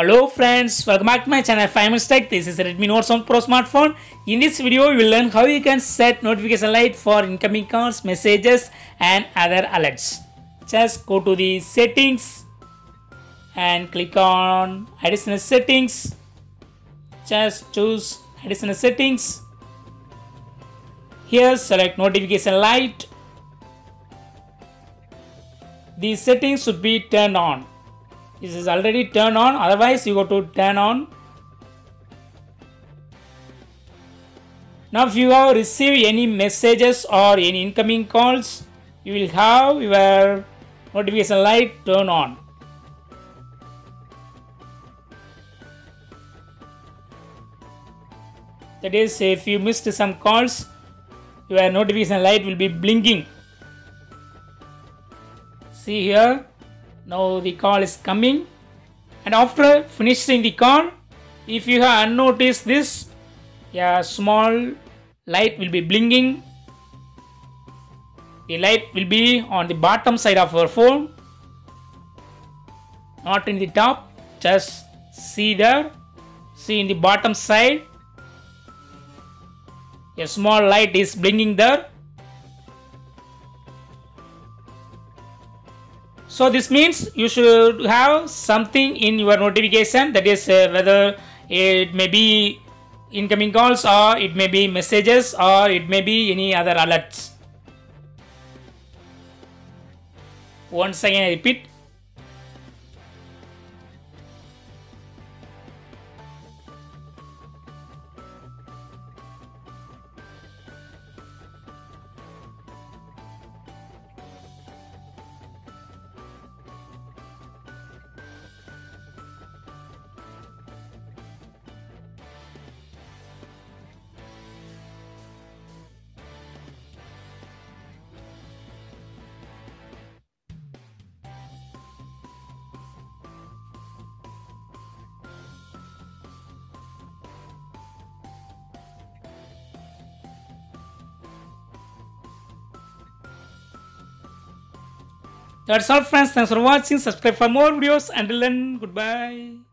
Hello friends, welcome back to my channel 5 Minutes Tech. This is Redmi Note 7 Pro smartphone. In this video, we will learn how you can set notification light for incoming calls, messages and other alerts. Just go to the settings and click on additional settings. Just choose additional settings. Here select notification light. These settings should be turned on this is already turned on otherwise you go to turn on. Now if you have received any messages or any incoming calls you will have your notification light turn on. That is if you missed some calls your notification light will be blinking. See here now the call is coming. And after finishing the call if you have unnoticed this a small light will be blinking the light will be on the bottom side of your phone not in the top just see there see in the bottom side. A small light is blinking there So this means you should have something in your notification that is uh, whether it may be incoming calls or it may be messages or it may be any other alerts. Once again I repeat That's all friends. Thanks for watching. Subscribe for more videos. Until then, goodbye.